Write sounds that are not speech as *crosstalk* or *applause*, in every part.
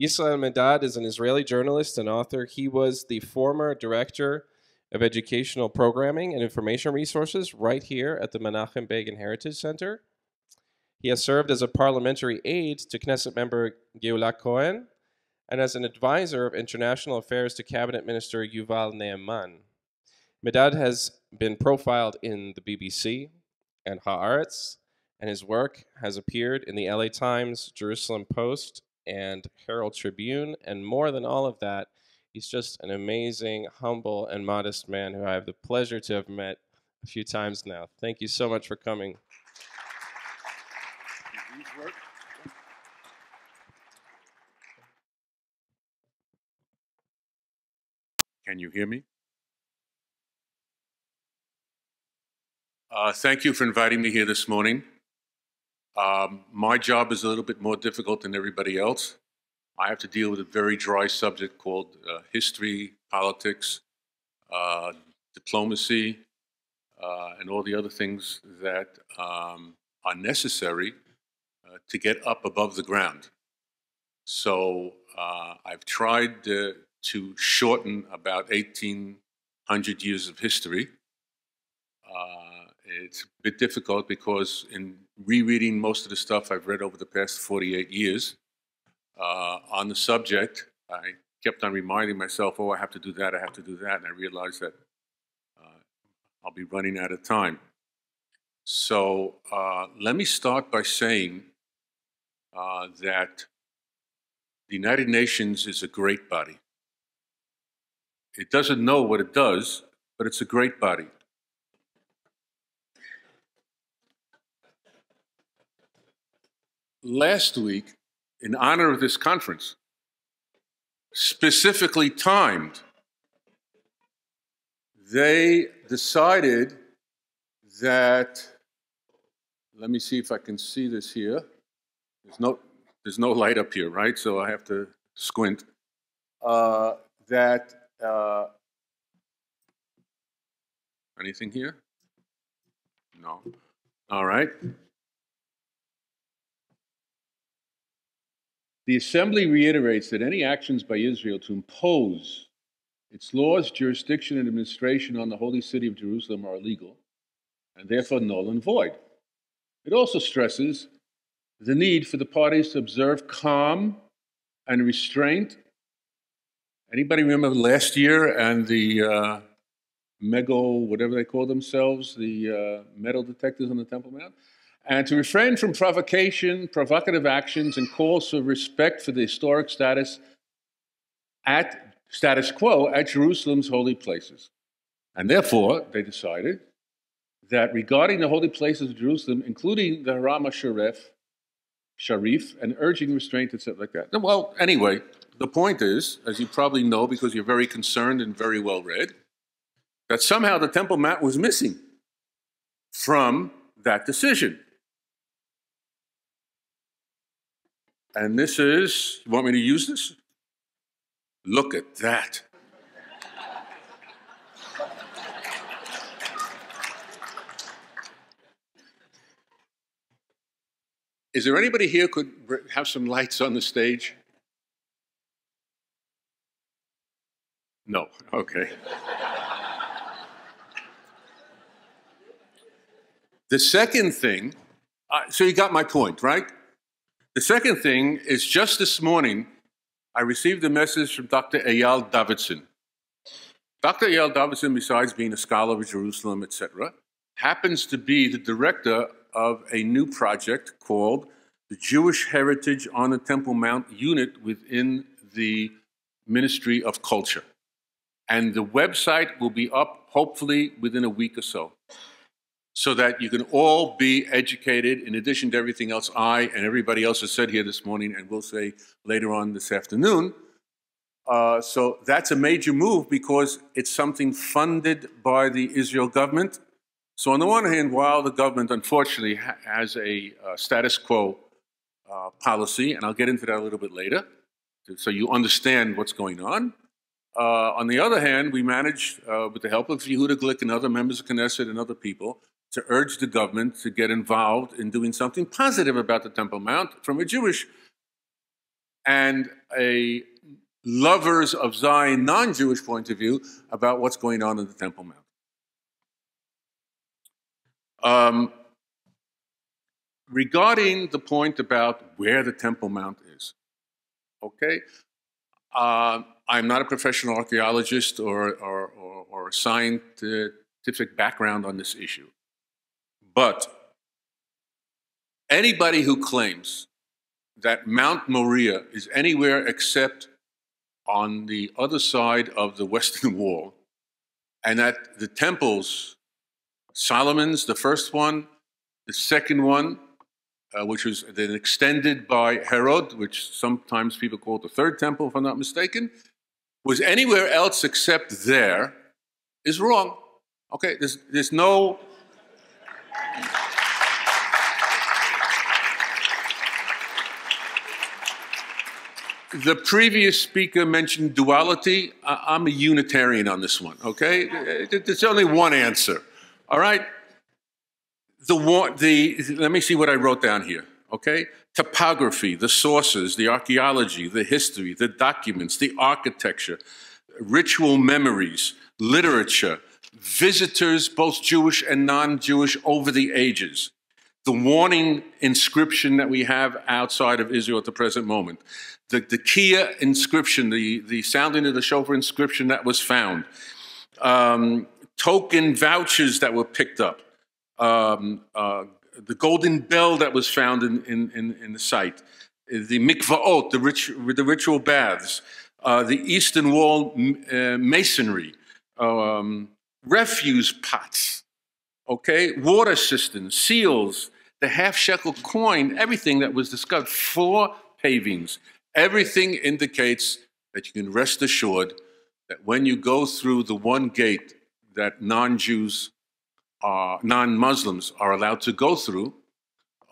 Yisrael Medad is an Israeli journalist and author. He was the former director of educational programming and information resources right here at the Menachem Begin Heritage Center. He has served as a parliamentary aide to Knesset member Geula Cohen and as an advisor of international affairs to cabinet minister Yuval Ne'eman. Medad has been profiled in the BBC and Haaretz, and his work has appeared in the LA Times, Jerusalem Post, and Herald Tribune. And more than all of that, he's just an amazing, humble, and modest man who I have the pleasure to have met a few times now. Thank you so much for coming. Can you hear me? Uh, thank you for inviting me here this morning. Um, my job is a little bit more difficult than everybody else. I have to deal with a very dry subject called uh, history, politics, uh, diplomacy, uh, and all the other things that um, are necessary uh, to get up above the ground. So uh, I've tried to shorten about 1,800 years of history. Uh, it's a bit difficult because in rereading most of the stuff I've read over the past 48 years uh, on the subject, I kept on reminding myself, oh, I have to do that, I have to do that, and I realized that uh, I'll be running out of time. So uh, let me start by saying uh, that the United Nations is a great body. It doesn't know what it does, but it's a great body. Last week, in honor of this conference, specifically timed, they decided that, let me see if I can see this here. There's no, there's no light up here, right? So I have to squint. Uh, that, uh, anything here? No. All right. The Assembly reiterates that any actions by Israel to impose its laws, jurisdiction, and administration on the holy city of Jerusalem are illegal and therefore null and void. It also stresses the need for the parties to observe calm and restraint. Anybody remember last year and the uh, mego, whatever they call themselves, the uh, metal detectors on the Temple Mount? And to refrain from provocation, provocative actions, and calls for respect for the historic status at status quo at Jerusalem's holy places. And therefore, they decided that regarding the holy places of Jerusalem, including the Haram Sharif, Sharif, and urging restraint and stuff like that. Well, anyway, the point is, as you probably know because you're very concerned and very well read, that somehow the Temple Mount was missing from that decision. And this is, you want me to use this? Look at that. Is there anybody here could have some lights on the stage? No, okay. the second thing, uh, so you got my point, right? The second thing is just this morning, I received a message from Dr. Eyal Davidson. Dr. Eyal Davidson, besides being a scholar of Jerusalem, etc., happens to be the director of a new project called the Jewish Heritage on the Temple Mount unit within the Ministry of Culture. And the website will be up hopefully within a week or so so that you can all be educated in addition to everything else I and everybody else has said here this morning and will say later on this afternoon. Uh, so that's a major move because it's something funded by the Israel government. So on the one hand, while the government unfortunately ha has a uh, status quo uh, policy, and I'll get into that a little bit later, so you understand what's going on. Uh, on the other hand, we managed, uh, with the help of Yehuda Glick and other members of Knesset and other people, to urge the government to get involved in doing something positive about the Temple Mount from a Jewish and a lovers of Zion non Jewish point of view about what's going on in the Temple Mount. Um, regarding the point about where the Temple Mount is, okay, uh, I'm not a professional archaeologist or, or, or, or scientific background on this issue. But anybody who claims that Mount Moriah is anywhere except on the other side of the Western *laughs* Wall, and that the temples, Solomon's, the first one, the second one, uh, which was then extended by Herod, which sometimes people call the third temple, if I'm not mistaken, was anywhere else except there, is wrong. Okay, there's, there's no. The previous speaker mentioned duality. I'm a Unitarian on this one, okay? There's only one answer, all right? The, one, the, let me see what I wrote down here, okay? Topography, the sources, the archaeology, the history, the documents, the architecture, ritual memories, literature, visitors, both Jewish and non Jewish, over the ages, the warning inscription that we have outside of Israel at the present moment, the, the Kia inscription, the, the sounding of the shofar inscription that was found, um, token vouchers that were picked up, um, uh, the golden bell that was found in, in, in, in the site, the mikvaot, the, rit- the ritual baths, uh, the eastern wall uh, masonry, um, refuse pots, okay, water cisterns, seals, the half shekel coin, everything that was discovered, floor pavings, everything indicates that you can rest assured that when you go through the one gate that non-Jews, uh, non-Muslims are allowed to go through,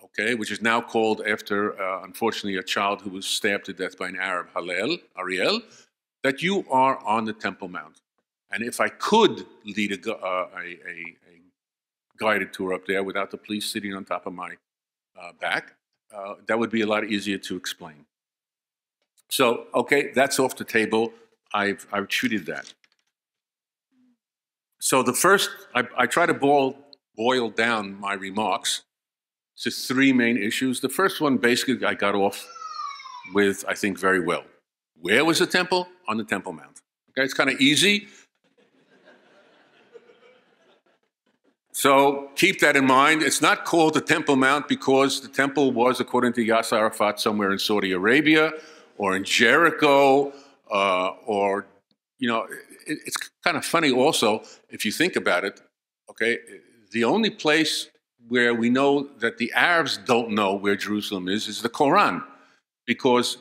okay, which is now called after, uh, unfortunately, a child who was stabbed to death by an Arab, Halel, Ariel, that you are on the Temple Mount. And if I could lead a, uh, a, a, a guided tour up there without the police sitting on top of my uh, back, uh, that would be a lot easier to explain. So, okay, that's off the table. I've, I've treated that. So the first, I, I try to boil, boil down my remarks to three main issues. The first one, basically, I got off with, I think, very well. Where was the temple? On the Temple Mount. Okay, it's kind of easy. So keep that in mind. It's not called the Temple Mount because the temple was, according to Yasser Arafat, somewhere in Saudi Arabia or in Jericho uh, or, you know, it, it's kind of funny also if you think about it. Okay, the only place where we know that the Arabs don't know where Jerusalem is is the Quran because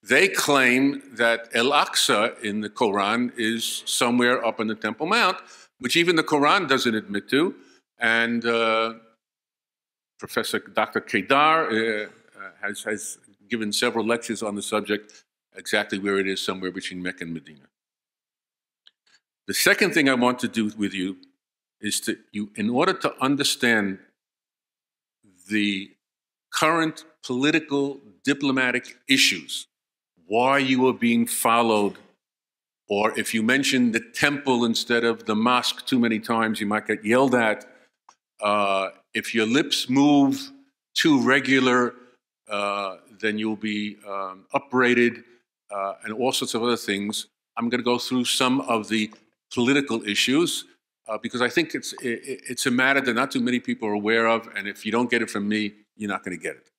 they claim that El Aqsa in the Quran is somewhere up in the Temple Mount, which even the Quran doesn't admit to. And uh, Professor Dr. Kedar uh, has, has given several lectures on the subject, exactly where it is, somewhere between Mecca and Medina. The second thing I want to do with you is to you, in order to understand the current political diplomatic issues, why you are being followed, or if you mention the temple instead of the mosque too many times, you might get yelled at. Uh, if your lips move too regular, uh, then you'll be um, upbraided, uh, and all sorts of other things. I'm going to go through some of the political issues uh, because I think it's it, it's a matter that not too many people are aware of, and if you don't get it from me, you're not going to get it.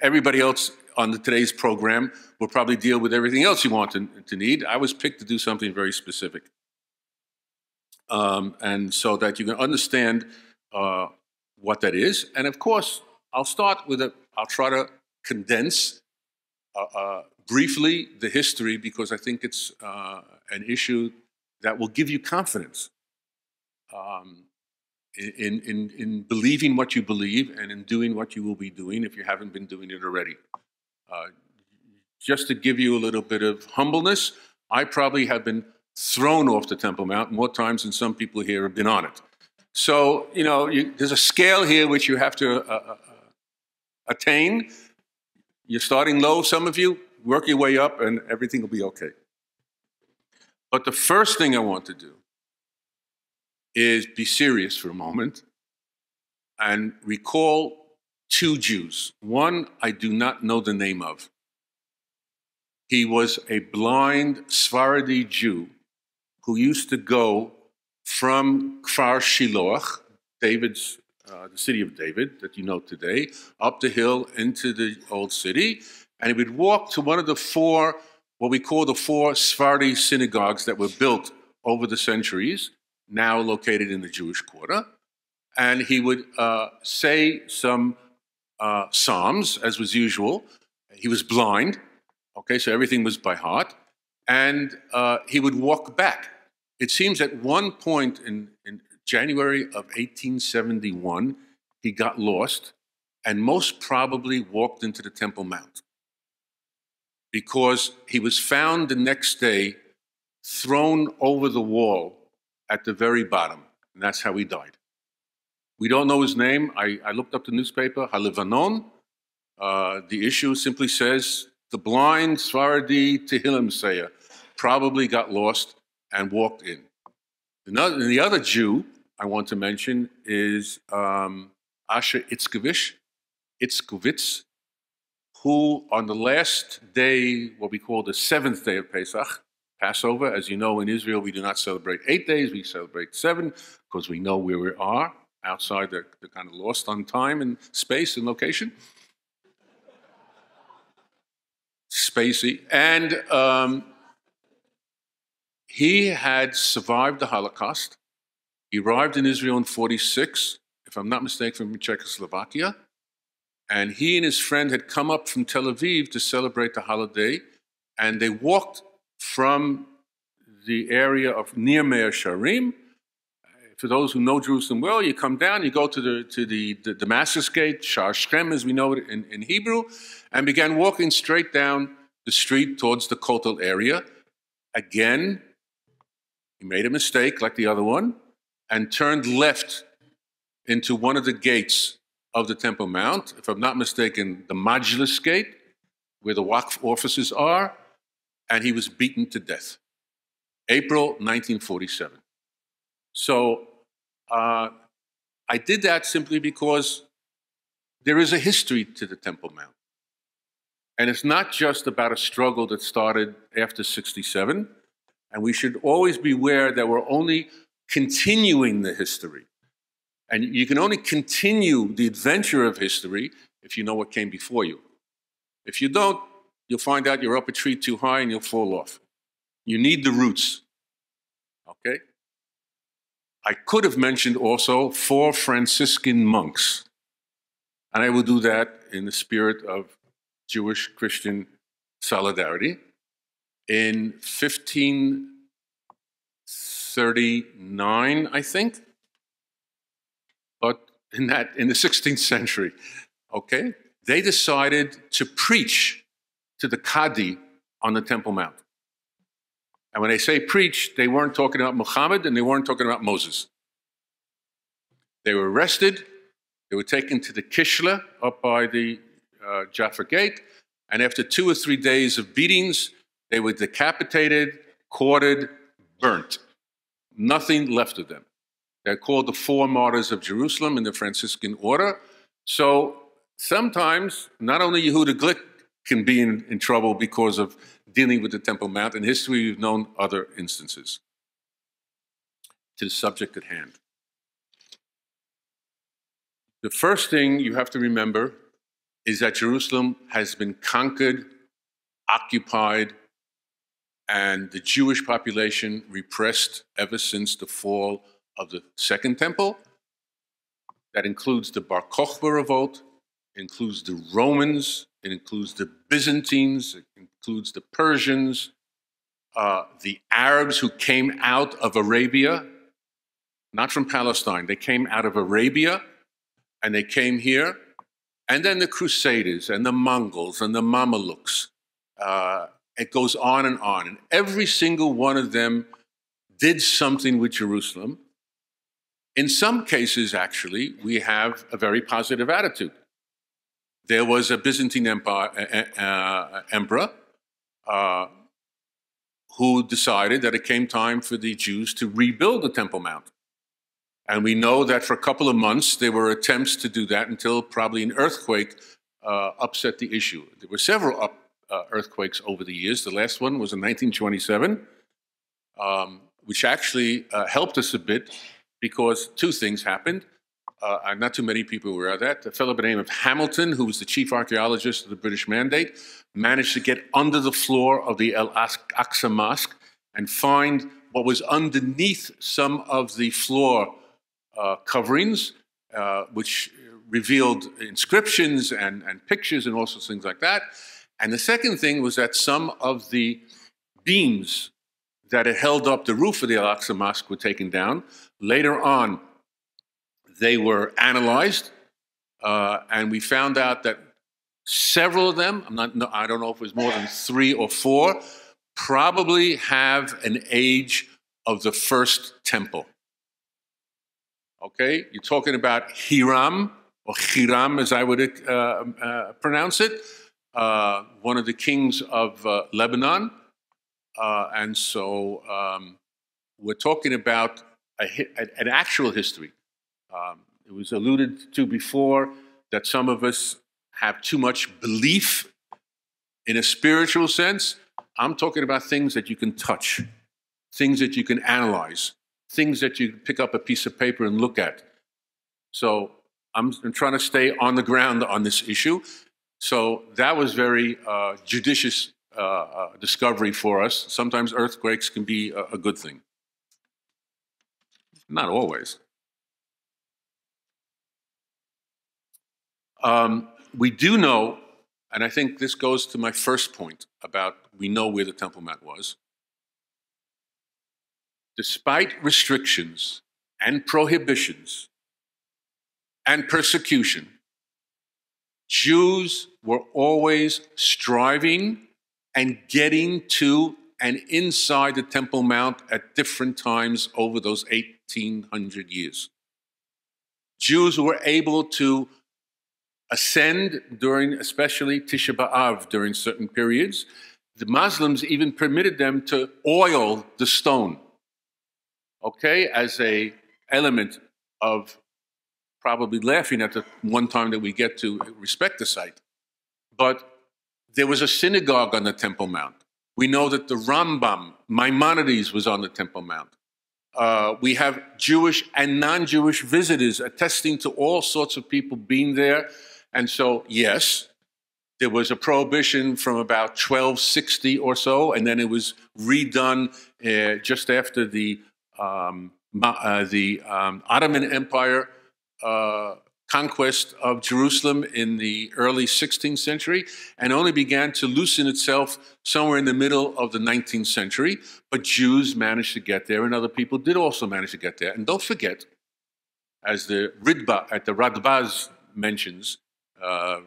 Everybody else on the, today's program will probably deal with everything else you want to, to need. I was picked to do something very specific, um, and so that you can understand uh, what that is. And of course, I'll start with a. I'll try to condense uh, uh, briefly the history because I think it's uh, an issue that will give you confidence um, in, in, in believing what you believe and in doing what you will be doing if you haven't been doing it already. Uh, just to give you a little bit of humbleness, I probably have been thrown off the Temple Mount more times than some people here have been on it. So, you know, you, there's a scale here which you have to uh, uh, uh attain. You're starting low, some of you. work your way up and everything will be okay. But the first thing I want to do is be serious for a moment and recall two Jews. One I do not know the name of. He was a blind Sephardi Jew who used to go from Kfar Shiloach, David's, uh, the city of David that you know today, up the hill into the old city, and he would walk to one of the four, what we call the four Sephardi synagogues that were built over the centuries, now located in the Jewish quarter, and he would uh, say some uh, psalms, as was usual. He was blind, okay, so everything was by heart, and uh, he would walk back it seems at one point in, in January of 1871, he got lost and most probably walked into the Temple Mount because he was found the next day thrown over the wall at the very bottom, and that's how he died. We don't know his name. I, I looked up the newspaper, Halevanon. Uh, the issue simply says the blind Sephardi Tehillim sayer probably got lost and walked in. Another, the other Jew I want to mention is um, Asher Itzkovich, Itzkovitz, who on the last day, what we call the seventh day of Pesach, Passover, as you know in Israel, we do not celebrate eight days, we celebrate seven because we know where we are outside the, the kind of lost on time and space and location. Spacey. And um, he had survived the Holocaust. He arrived in Israel in 46, if I'm not mistaken, from Czechoslovakia. And he and his friend had come up from Tel Aviv to celebrate the holiday. And they walked from the area of near Mea Sharim. For those who know Jerusalem well, you come down, you go to the, to the, the Damascus Gate, Shar Shchem as we know it in, in Hebrew, and began walking straight down the street towards the Kotel area. Again, he made a mistake like the other one and turned left into one of the gates of the Temple Mount. If I'm not mistaken, the Majlis Gate, where the Waqf offices are, and he was beaten to death. April 1947. So uh, I did that simply because there is a history to the Temple Mount. And it's not just about a struggle that started after 67. And we should always be aware that we're only continuing the history. And you can only continue the adventure of history if you know what came before you. If you don't, you'll find out you're up a tree too high and you'll fall off. You need the roots. Okay? I could have mentioned also four Franciscan monks. And I will do that in the spirit of Jewish Christian solidarity in 1539, I think, but in that in the 16th century, okay, they decided to preach to the Qadi on the Temple Mount. And when they say preach, they weren't talking about Muhammad and they weren't talking about Moses. They were arrested, they were taken to the Kishla up by the uh, Jaffa Gate, and after two or three days of beatings, they were decapitated, quartered, burnt. Nothing left of them. They're called the Four Martyrs of Jerusalem in the Franciscan Order. So sometimes not only Yehuda Glick can be in, in trouble because of dealing with the Temple Mount. In history, we've known other instances. To the subject at hand. The first thing you have to remember is that Jerusalem has been conquered, occupied, and the Jewish population repressed ever since the fall of the Second Temple. That includes the Bar Kokhba revolt, includes the Romans, it includes the Byzantines, it includes the Persians, uh, the Arabs who came out of Arabia, not from Palestine, they came out of Arabia and they came here. And then the Crusaders and the Mongols and the Mamelukes uh, it goes on and on. And every single one of them did something with Jerusalem. In some cases, actually, we have a very positive attitude. There was a Byzantine empire, uh, uh, emperor uh, who decided that it came time for the Jews to rebuild the Temple Mount. And we know that for a couple of months there were attempts to do that until probably an earthquake uh, upset the issue. There were several up, uh, earthquakes over the years. The last one was in 1927, um, which actually uh, helped us a bit because two things happened. Uh, not too many people were of that. A fellow by the name of Hamilton, who was the chief archaeologist of the British Mandate, managed to get under the floor of the El Aqsa Mosque and find what was underneath some of the floor uh, coverings, uh, which revealed inscriptions and, and pictures and all sorts of things like that. And the second thing was that some of the beams that had held up the roof of the Al Aqsa Mosque were taken down. Later on, they were analyzed, uh, and we found out that several of them, I'm not, no, I don't know if it was more than three or four, probably have an age of the first temple. Okay, you're talking about Hiram, or Hiram as I would uh, uh, pronounce it, uh, one of the kings of uh, Lebanon. Uh, and so um, we're talking about a, an actual history. Um, it was alluded to before that some of us have too much belief in a spiritual sense. I'm talking about things that you can touch, things that you can analyze, things that you pick up a piece of paper and look at. So I'm, I'm trying to stay on the ground on this issue. So that was very uh, judicious uh, uh, discovery for us. Sometimes earthquakes can be a, a good thing. Not always. Um, we do know, and I think this goes to my first point about we know where the Temple Mount was. Despite restrictions and prohibitions and persecution, Jews were always striving and getting to and inside the Temple Mount at different times over those 1800 years. Jews were able to ascend during, especially Tisha B'Av, during certain periods. The Muslims even permitted them to oil the stone, okay, as a element of probably laughing at the one time that we get to respect the site. But there was a synagogue on the Temple Mount. We know that the Rambam, Maimonides, was on the Temple Mount. Uh, we have Jewish and non Jewish visitors attesting to all sorts of people being there and so, yes, there was a prohibition from about 1260 or so, and then it was redone uh, just after the, um, uh, the um, Ottoman Empire uh, conquest of Jerusalem in the early 16th century and only began to loosen itself somewhere in the middle of the 19th century. But Jews managed to get there, and other people did also manage to get there. And don't forget, as the Ridba at the Radbaz mentions, uh,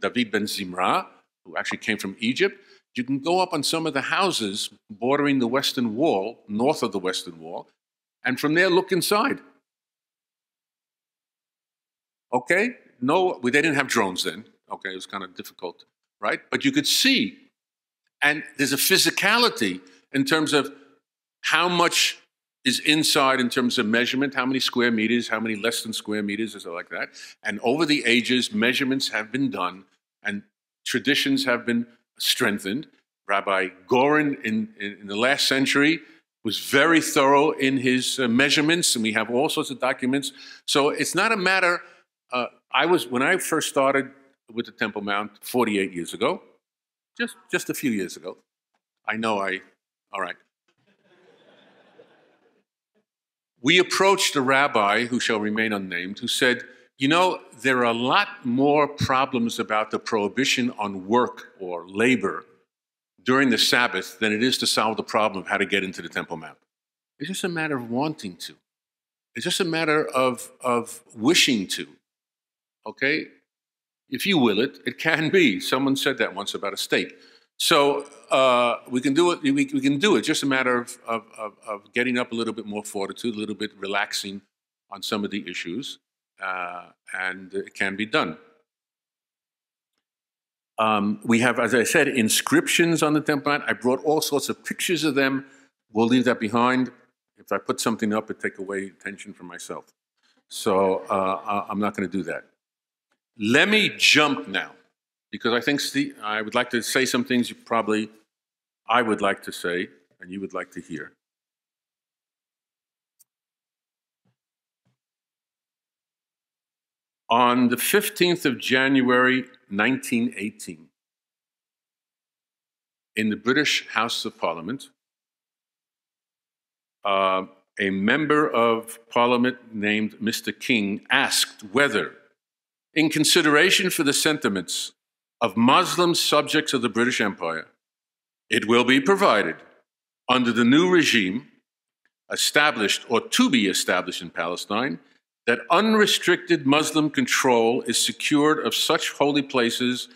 David ben Zimra, who actually came from Egypt. You can go up on some of the houses bordering the Western Wall, north of the Western Wall, and from there look inside. Okay? No, they didn't have drones then. Okay, it was kind of difficult, right? But you could see. And there's a physicality in terms of how much is inside in terms of measurement, how many square meters, how many less than square meters, or something like that. And over the ages, measurements have been done and traditions have been strengthened. Rabbi Goren in, in, in the last century was very thorough in his uh, measurements, and we have all sorts of documents. So it's not a matter. Uh, I was when I first started with the Temple Mount 48 years ago, just just a few years ago. I know I. All right we approached a rabbi who shall remain unnamed who said, You know, there are a lot more problems about the prohibition on work or labor during the Sabbath than it is to solve the problem of how to get into the Temple Mount. It's just a matter of wanting to. It's just a matter of, of wishing to. Okay? If you will it, it can be. Someone said that once about a state. So uh, we can do it. We, we, can do it. Just a matter of, of, of, of, getting up a little bit more fortitude, a little bit relaxing on some of the issues, uh, and it can be done. Um, we have, as I said, inscriptions on the Temple. I brought all sorts of pictures of them. We'll leave that behind. If I put something up, it take away attention from myself. So uh, I'm not going to do that. Let me jump now, because I think Steve, I would like to say some things you probably I would like to say and you would like to hear. On the 15th of January 1918, in the British House of Parliament, uh, a member of Parliament named Mr. King asked whether, in consideration for the sentiments of Muslim subjects of the British Empire, it will be provided under the new regime established or to be established in Palestine that unrestricted Muslim control is secured of such holy places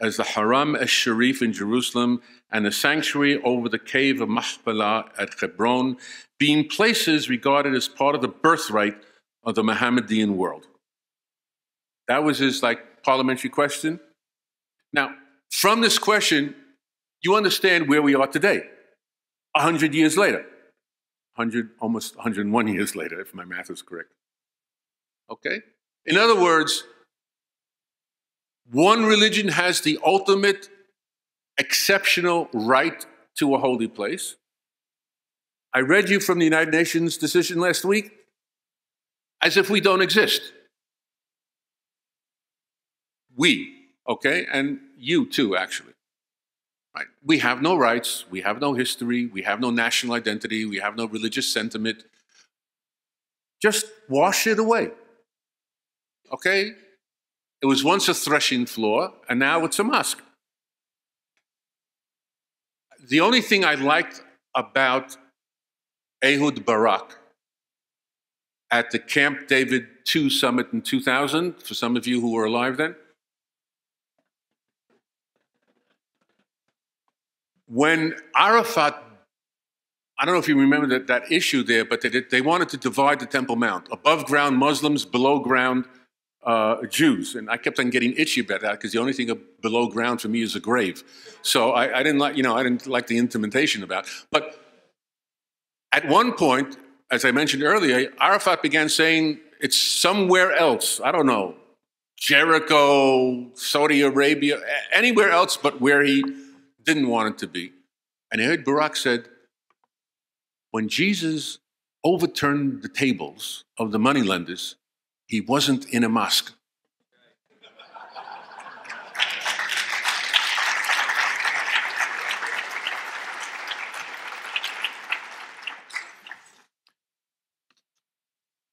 as the Haram al Sharif in Jerusalem and the sanctuary over the cave of Mahpelah at Hebron, being places regarded as part of the birthright of the Mohammedan world. That was his like parliamentary question. Now, from this question, you understand where we are today, 100 years later. 100, almost 101 years later, if my math is correct. Okay? In other words, one religion has the ultimate exceptional right to a holy place. I read you from the United Nations decision last week as if we don't exist. We, okay, and you too, actually. Right? We have no rights, we have no history, we have no national identity, we have no religious sentiment. Just wash it away. Okay? It was once a threshing floor, and now it's a mosque. The only thing I liked about Ehud Barak at the Camp David II summit in 2000, for some of you who were alive then, when Arafat, I don't know if you remember that, that issue there, but they, they wanted to divide the Temple Mount above ground Muslims, below ground uh, Jews. And I kept on getting itchy about that because the only thing below ground for me is a grave. So I, I didn't like, you know, I didn't like the intimidation about. But at one point, as I mentioned earlier, Arafat began saying it's somewhere else. I don't know, Jericho, Saudi Arabia, anywhere else but where he didn't want it to be. And I heard Barak said, when Jesus overturned the tables of the moneylenders, he wasn't in a mosque.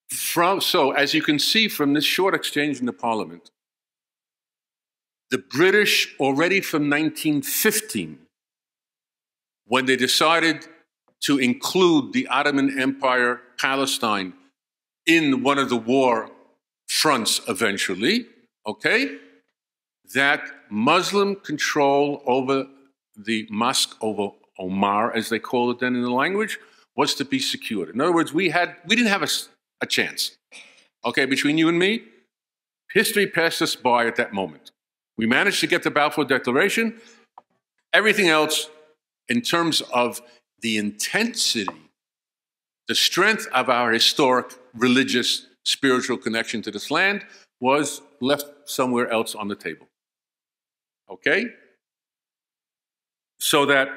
From, so, as you can see from this short exchange in the parliament, the British, already from 1915, when they decided to include the Ottoman Empire, Palestine, in one of the war fronts eventually, okay, that Muslim control over the mosque over Omar, as they call it then in the language, was to be secured. In other words, we had we didn't have a, a chance. Okay, between you and me, history passed us by at that moment. We managed to get the Balfour Declaration. Everything else, in terms of the intensity, the strength of our historic, religious, spiritual connection to this land, was left somewhere else on the table. Okay? So that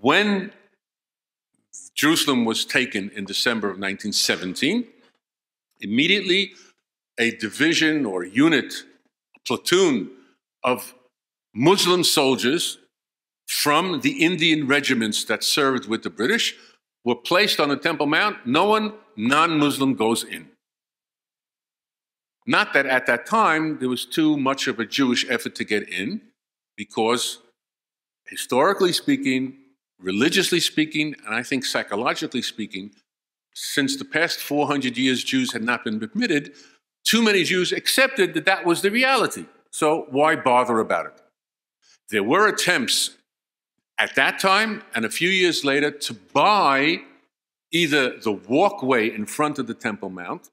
when Jerusalem was taken in December of 1917, immediately a division or unit platoon of Muslim soldiers from the Indian regiments that served with the British were placed on the Temple Mount. No one non Muslim goes in. Not that at that time there was too much of a Jewish effort to get in, because historically speaking, religiously speaking, and I think psychologically speaking, since the past 400 years Jews had not been permitted, too many Jews accepted that that was the reality. So why bother about it? There were attempts at that time and a few years later to buy either the walkway in front of the Temple Mount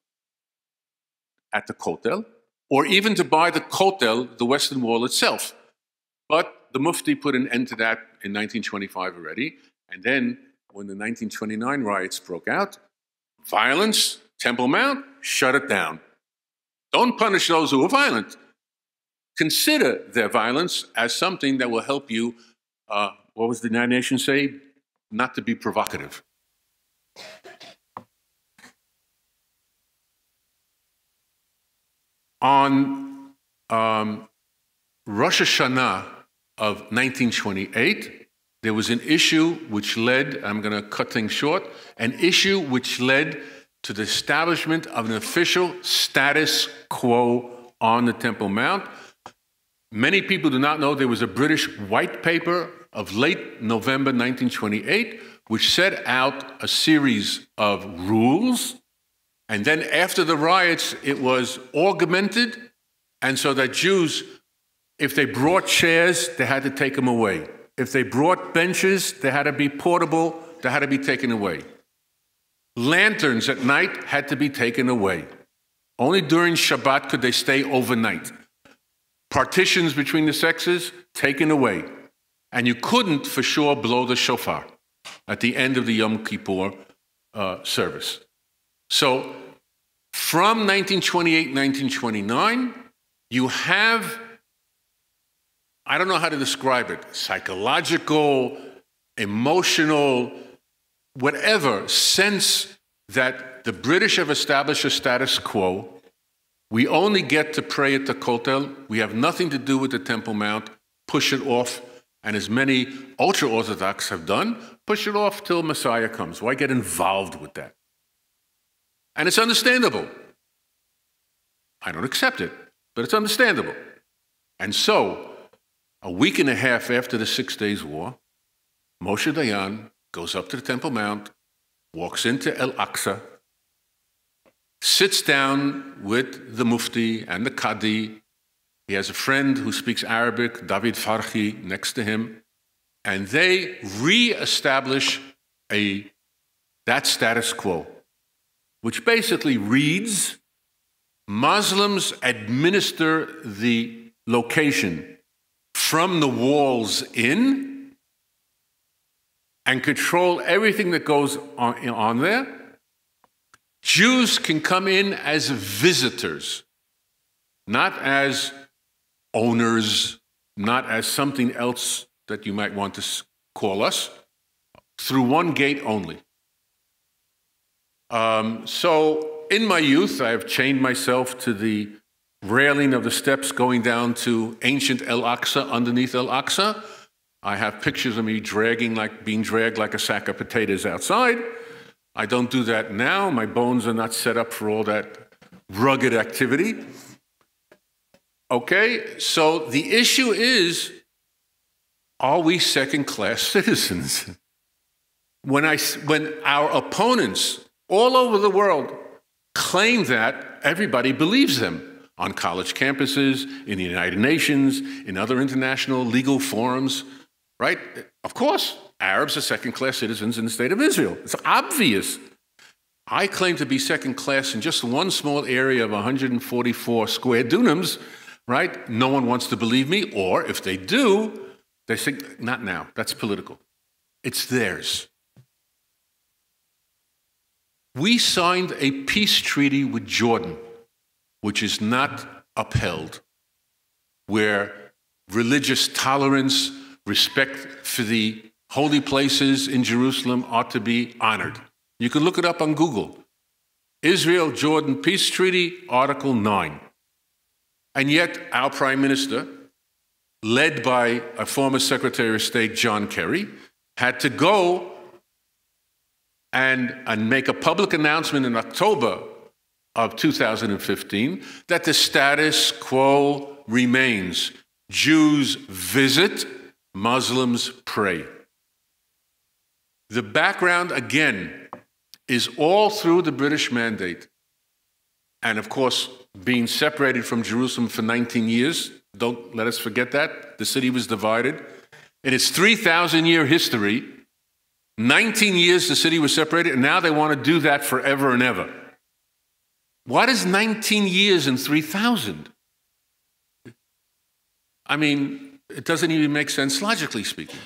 at the Kotel, or even to buy the Kotel, the Western Wall itself. But the Mufti put an end to that in 1925 already. And then when the 1929 riots broke out, violence, Temple Mount, shut it down. Don't punish those who are violent. Consider their violence as something that will help you, uh, what was the United Nations say? Not to be provocative. On um, Rosh Hashanah of 1928, there was an issue which led, I'm going to cut things short, an issue which led to the establishment of an official status quo on the Temple Mount. Many people do not know there was a British white paper of late November 1928 which set out a series of rules. And then after the riots, it was augmented. And so that Jews, if they brought chairs, they had to take them away. If they brought benches, they had to be portable, they had to be taken away. Lanterns at night had to be taken away. Only during Shabbat could they stay overnight. Partitions between the sexes taken away. And you couldn't for sure blow the shofar at the end of the Yom Kippur uh, service. So from 1928, 1929, you have, I don't know how to describe it, psychological, emotional, whatever sense that the British have established a status quo. We only get to pray at the Kotel. We have nothing to do with the Temple Mount. Push it off. And as many ultra Orthodox have done, push it off till Messiah comes. Why get involved with that? And it's understandable. I don't accept it, but it's understandable. And so, a week and a half after the Six Days War, Moshe Dayan goes up to the Temple Mount, walks into El Aqsa, sits down with the Mufti and the Qadi. He has a friend who speaks Arabic, David Farhi, next to him, and they re-establish a that status quo, which basically reads Muslims administer the location from the walls in and control everything that goes on, on there. Jews can come in as visitors, not as owners, not as something else that you might want to call us, through one gate only. Um, so, in my youth, I have chained myself to the railing of the steps going down to ancient El Aqsa, underneath El Aqsa. I have pictures of me dragging like being dragged like a sack of potatoes outside. I don't do that now. My bones are not set up for all that rugged activity. Okay, so the issue is are we second class *laughs* citizens? When, I, when our opponents all over the world claim that, everybody believes them on college campuses, in the United Nations, in other international legal forums right? Of course, Arabs are second class citizens in the state of Israel. It's obvious. I claim to be second class in just one small area of 144 square dunams, right? No one wants to believe me, or if they do, they say, not now, that's political. It's theirs. We signed a peace treaty with Jordan, which is not upheld, where religious tolerance, respect for the holy places in Jerusalem ought to be honored. You can look it up on Google. Israel Jordan Peace Treaty, Article 9. And yet, our Prime Minister, led by a former Secretary of State, John Kerry, had to go and, and make a public announcement in October of 2015 that the status quo remains. Jews visit Muslims pray. The background, again, is all through the British Mandate. And of course, being separated from Jerusalem for 19 years, don't let us forget that. The city was divided. In its 3,000 year history, 19 years the city was separated, and now they want to do that forever and ever. What is 19 years and 3,000? I mean, it doesn't even make sense logically speaking.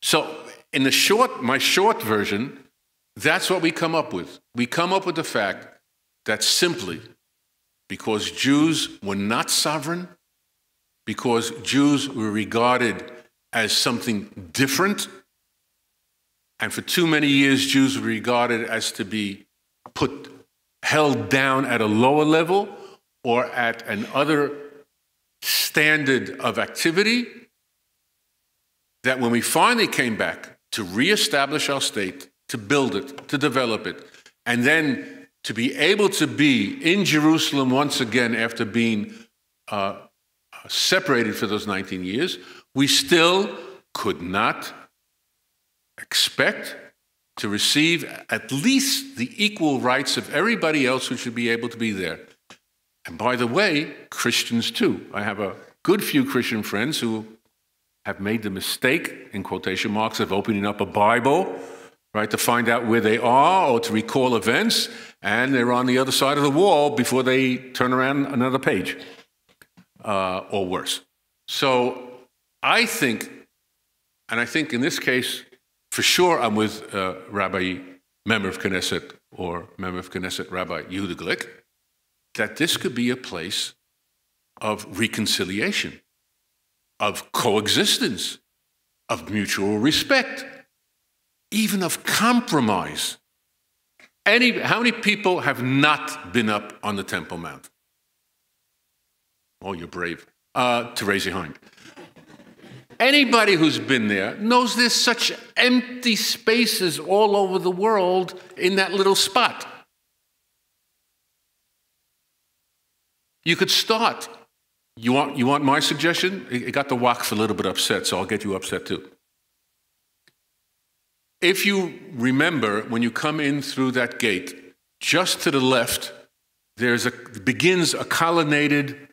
So, in the short, my short version, that's what we come up with. We come up with the fact that simply because Jews were not sovereign, because Jews were regarded as something different, and for too many years, Jews were regarded as to be put, held down at a lower level or at an other standard of activity, that when we finally came back to reestablish our state, to build it, to develop it, and then to be able to be in Jerusalem once again after being uh, separated for those 19 years, we still could not expect to receive at least the equal rights of everybody else who should be able to be there. And by the way, Christians too. I have a good few Christian friends who have made the mistake, in quotation marks, of opening up a Bible, right, to find out where they are or to recall events, and they're on the other side of the wall before they turn around another page, uh, or worse. So I think, and I think in this case, for sure, I'm with uh, Rabbi, member of Knesset, or member of Knesset, Rabbi Yehuda Glick, that this could be a place of reconciliation, of coexistence, of mutual respect, even of compromise. Any, how many people have not been up on the Temple Mount? Oh, you're brave. Uh, to raise your hand. Anybody who's been there knows there's such empty spaces all over the world in that little spot. You could start. You want, you want my suggestion? It got the Waqf a little bit upset, so I'll get you upset too. If you remember, when you come in through that gate, just to the left, there's a begins a colonnaded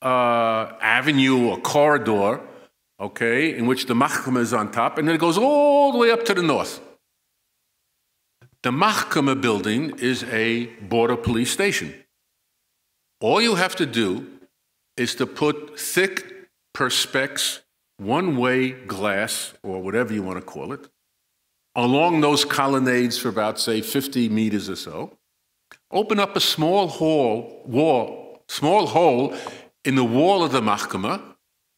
uh, avenue or corridor, okay, in which the Mahkama is on top, and then it goes all the way up to the north. The Mahkama building is a border police station. All you have to do is to put thick perspex, one way glass, or whatever you want to call it, along those colonnades for about, say, 50 meters or so. Open up a small hall, wall, small hole in the wall of the Mahkama,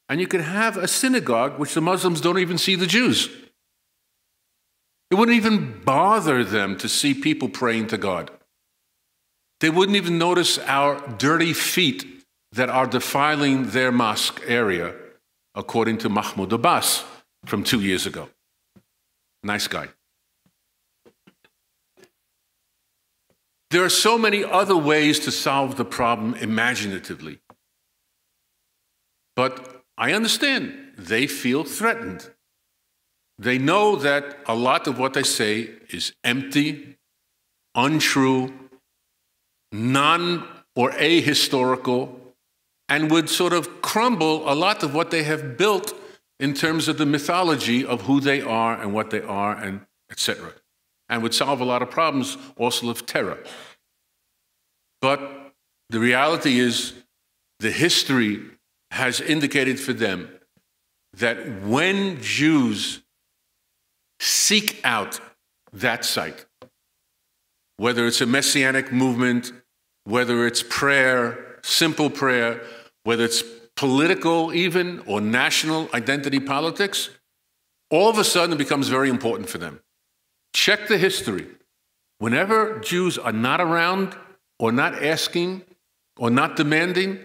and you can have a synagogue which the Muslims don't even see the Jews. It wouldn't even bother them to see people praying to God. They wouldn't even notice our dirty feet that are defiling their mosque area, according to Mahmoud Abbas from two years ago. Nice guy. There are so many other ways to solve the problem imaginatively. But I understand they feel threatened. They know that a lot of what they say is empty, untrue, non or ahistorical, and would sort of crumble a lot of what they have built in terms of the mythology of who they are and what they are and etc. And would solve a lot of problems also of terror. But the reality is the history has indicated for them that when Jews seek out that site, whether it's a messianic movement, whether it's prayer, simple prayer, whether it's political even or national identity politics, all of a sudden it becomes very important for them. Check the history. Whenever Jews are not around or not asking or not demanding,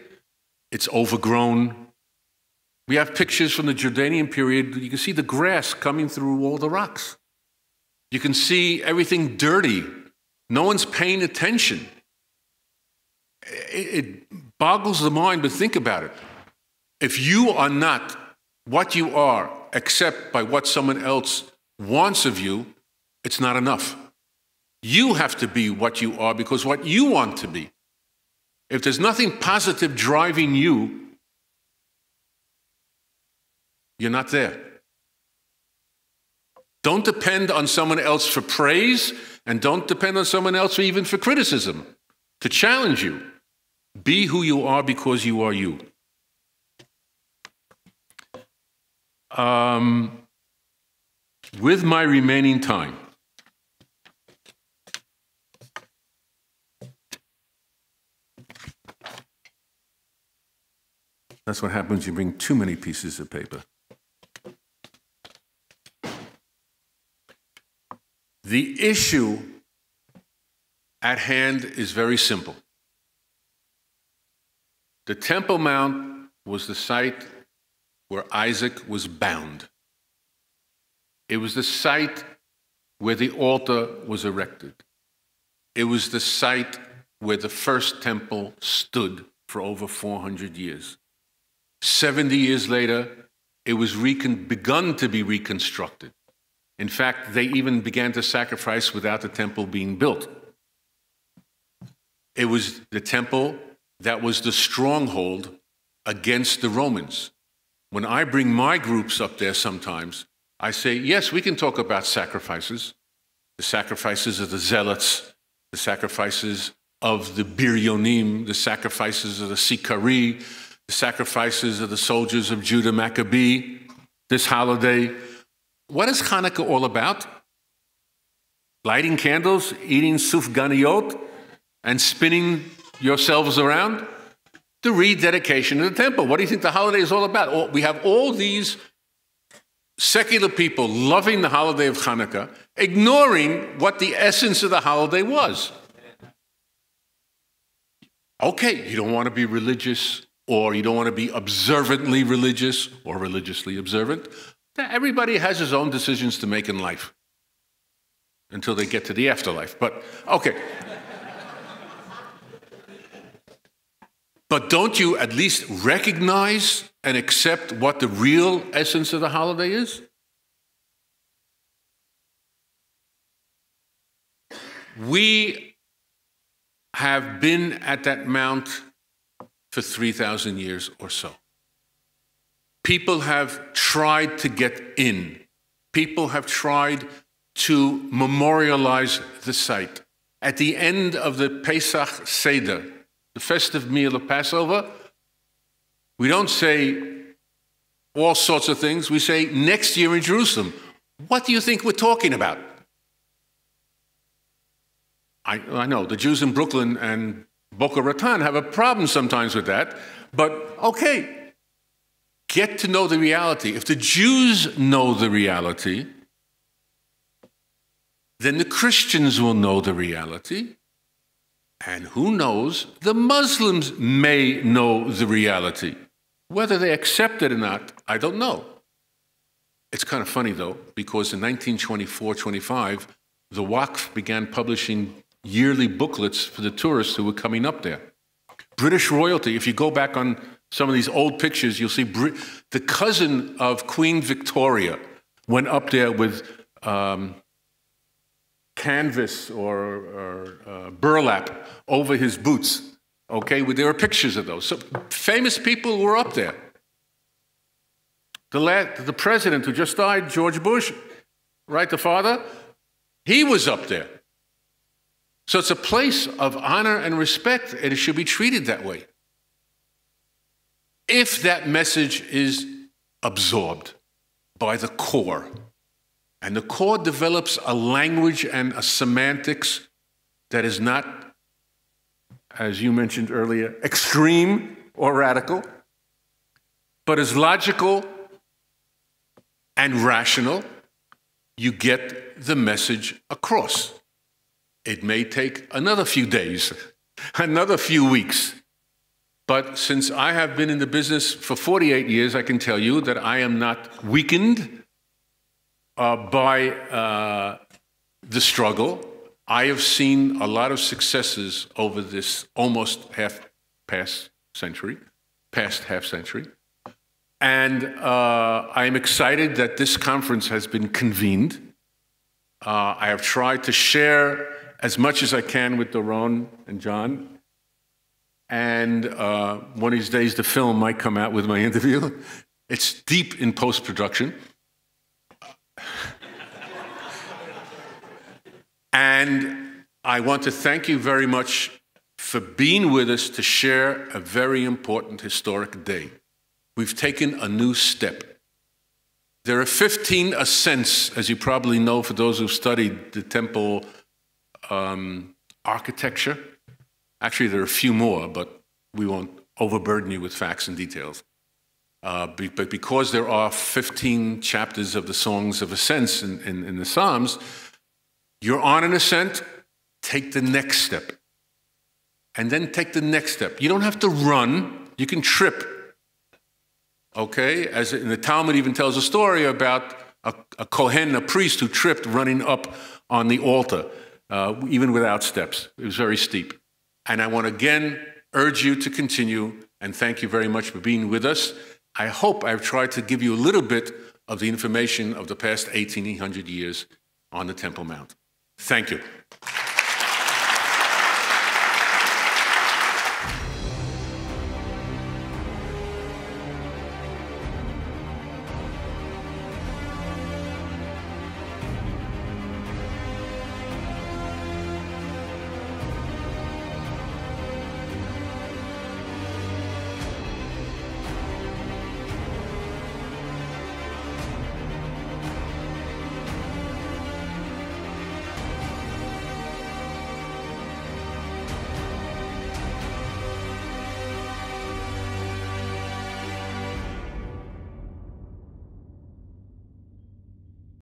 it's overgrown. We have pictures from the Jordanian period. You can see the grass coming through all the rocks. You can see everything dirty no one's paying attention. It, boggles the mind, but think about it. If you are not what you are, except by what someone else wants of you, it's not enough. You have to be what you are because what you want to be. If there's nothing positive driving you, you're not there. Don't depend on someone else for praise and don't depend on someone else even for criticism, to challenge you. Be who you are because you are you. Um, with my remaining time, that's what happens you bring too many pieces of paper. The issue at hand is very simple. The Temple Mount was the site where Isaac was bound. It was the site where the altar was erected. It was the site where the first temple stood for over 400 years. 70 years later, it was begun to be reconstructed. In fact, they even began to sacrifice without the temple being built. It was the temple that was the stronghold against the Romans. When I bring my groups up there sometimes, I say, yes, we can talk about sacrifices the sacrifices of the zealots, the sacrifices of the Biryonim, the sacrifices of the Sicarii, the sacrifices of the soldiers of Judah Maccabee, this holiday. What is Hanukkah all about? Lighting candles, eating sufganiyot, and spinning yourselves around? The rededication of the temple. What do you think the holiday is all about? We have all these secular people loving the holiday of Hanukkah, ignoring what the essence of the holiday was. Okay, you don't want to be religious, or you don't want to be observantly religious or religiously observant. Everybody has his own decisions to make in life until they get to the afterlife. But okay. But don't you at least recognize and accept what the real essence of the holiday is? We have been at that mount for 3,000 years or so. People have tried to get in. People have tried to memorialize the site. At the end of the Pesach Seder, the festive meal of Passover, we don't say all sorts of things. We say next year in Jerusalem. What do you think we're talking about? I, I know the Jews in Brooklyn and Boca Raton have a problem sometimes with that, but okay, get to know the reality. If the Jews know the reality, then the Christians will know the reality. And who knows, the Muslims may know the reality. Whether they accept it or not, I don't know. It's kind of funny though, because in 1924 25, the Waqf began publishing yearly booklets for the tourists who were coming up there. British royalty, if you go back on some of these old pictures, you'll see the cousin of Queen Victoria went up there with um, canvas or, or uh, burlap over his boots. Okay, well, there are pictures of those. So famous people were up there. The, the president who just died, George Bush, right, the father, he was up there. So it's a place of honor and respect, and it should be treated that way. If that message is absorbed by the core, and the core develops a language and a semantics that is not, as you mentioned earlier, extreme or radical, but is logical and rational, you get the message across. It may take another few days, *laughs* another few weeks. But since I have been in the business for 48 years, I can tell you that I am not weakened uh, by uh, the struggle. I have seen a lot of successes over this almost half past century, past half century. And uh, I am excited that this conference has been convened. Uh, I have tried to share as much as I can with Doron and John. And uh, one of these days, the film might come out with my *laughs* interview. It's deep in post production. And I want to thank you very much for being with us to share a very important historic day. We've taken a new step. There are 15 ascents, as you probably know, for those who've studied the temple um, architecture. Actually, there are a few more, but we won't overburden you with facts and details. Uh, but because there are 15 chapters of the Songs of Ascents in, in, in the Psalms, you're on an ascent, take the next step. And then take the next step. You don't have to run, you can trip. Okay? As in the Talmud even tells a story about a, a Kohen, a priest who tripped running up on the altar, uh, even without steps. It was very steep. And I want to again urge you to continue and thank you very much for being with us. I hope I've tried to give you a little bit of the information of the past 1800 years on the Temple Mount. Thank you.